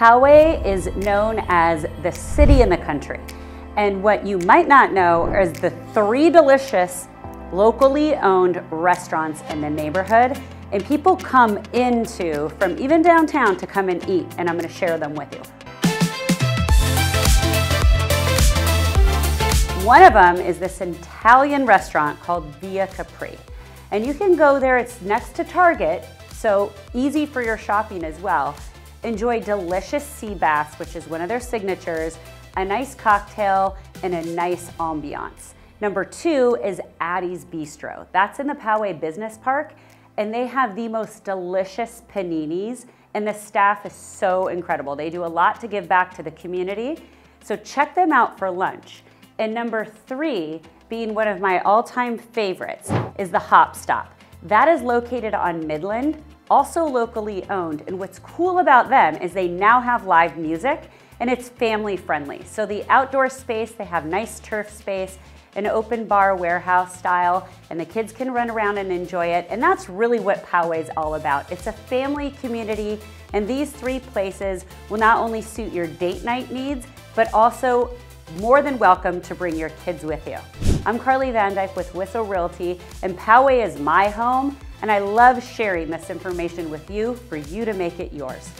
Poway is known as the city in the country. And what you might not know is the three delicious locally owned restaurants in the neighborhood. And people come into from even downtown to come and eat, and I'm gonna share them with you. One of them is this Italian restaurant called Villa Capri. And you can go there, it's next to Target, so easy for your shopping as well. Enjoy delicious sea bass, which is one of their signatures, a nice cocktail, and a nice ambiance. Number two is Addy's Bistro. That's in the Poway Business Park, and they have the most delicious paninis, and the staff is so incredible. They do a lot to give back to the community, so check them out for lunch. And number three, being one of my all-time favorites, is the Hop Stop. That is located on Midland, also locally owned. And what's cool about them is they now have live music and it's family friendly. So the outdoor space, they have nice turf space, an open bar warehouse style, and the kids can run around and enjoy it. And that's really what Poway is all about. It's a family community, and these three places will not only suit your date night needs, but also more than welcome to bring your kids with you. I'm Karlee Van Dyke with Whissel Realty, and Poway is my home, and I love sharing this information with you for you to make it yours.